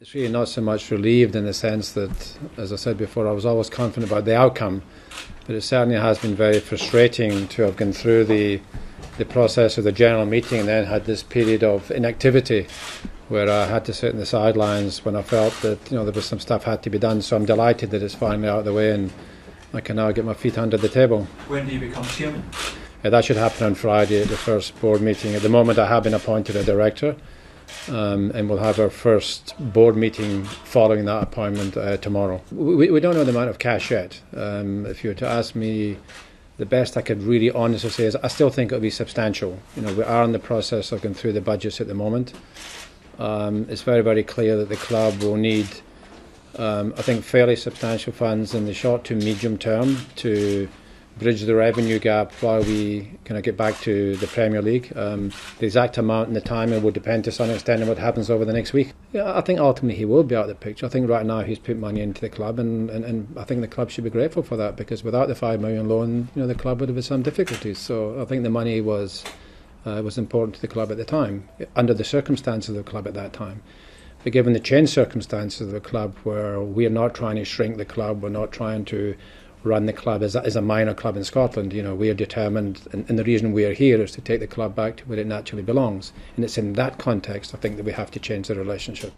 It's really not so much relieved in the sense that, as I said before, I was always confident about the outcome, but it certainly has been very frustrating to have gone through the the process of the general meeting and then had this period of inactivity where I had to sit in the sidelines when I felt that you know there was some stuff had to be done. So I'm delighted that it's finally out of the way and I can now get my feet under the table. When do you become chairman? Uh, that should happen on Friday at the first board meeting. At the moment, I have been appointed a director. Um, and we'll have our first board meeting following that appointment uh, tomorrow. We, we, don't know the amount of cash yet. Um, if you were to ask me, the best I could really honestly say is I still think it'll be substantial. You know, we are in the process of going through the budgets at the moment. Um, it's very, very clear that the club will need, um, I think, fairly substantial funds in the short to medium term to bridge the revenue gap while we kind of get back to the Premier League. Um, the exact amount and the timing will depend to some extent on what happens over the next week. Yeah, I think ultimately he will be out of the picture. I think right now he's put money into the club, and, and, and I think the club should be grateful for that because without the five million loan, you know, the club would have had some difficulties. So I think the money was uh, was important to the club at the time, under the circumstances of the club at that time. But given the changed circumstances of the club, where we are not trying to shrink the club, we're not trying to run the club as a, as a minor club in Scotland. You know, we are determined, and, and, the reason we are here is to take the club back to where it naturally belongs. And it's in that context, I think, that we have to change the relationship.